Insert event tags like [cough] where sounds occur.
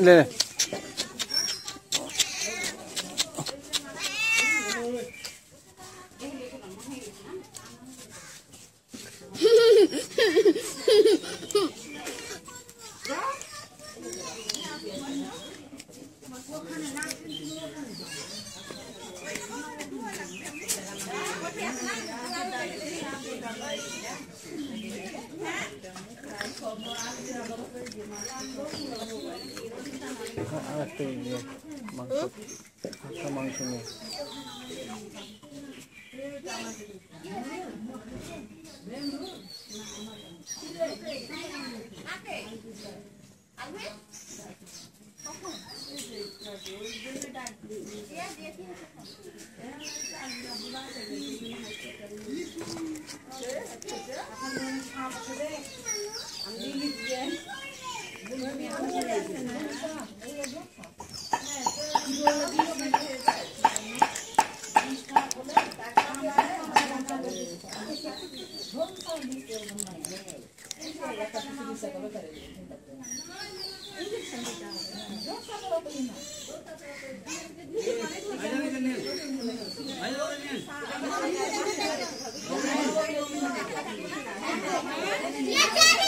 lên này. [laughs] Ate ini mangkuk, apa mangkuknya? Ya, やったー